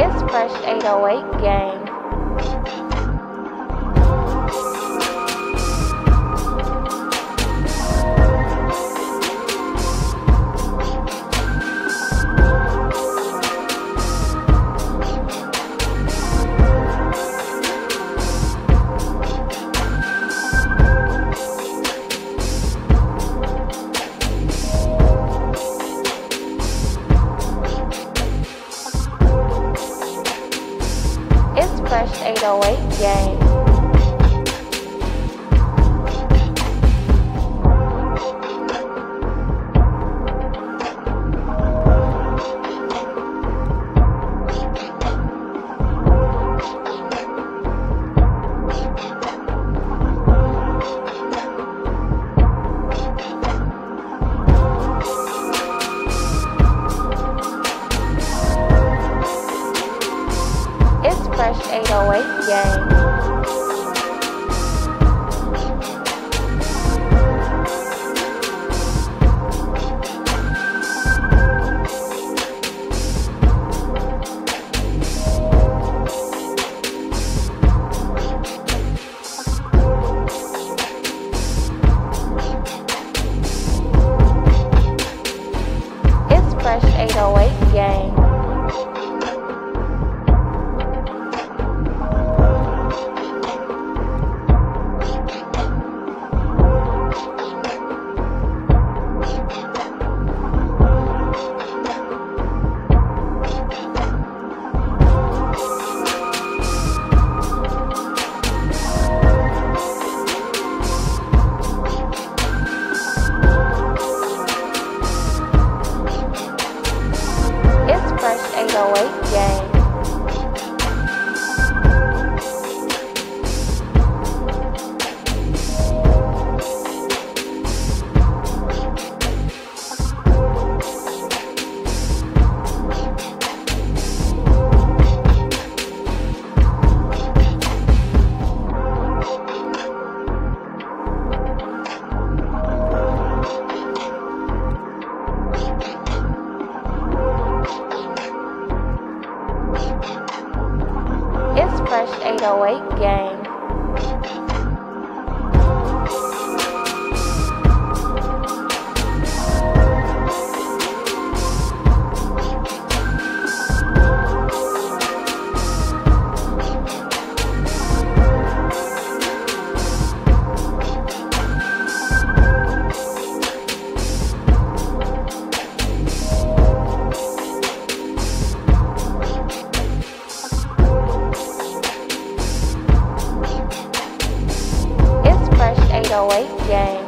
It's Fresh 808 Gang. Crush 808 yay! 808 Gang. Fresh 808 Gang. It's Fresh 808 Gang.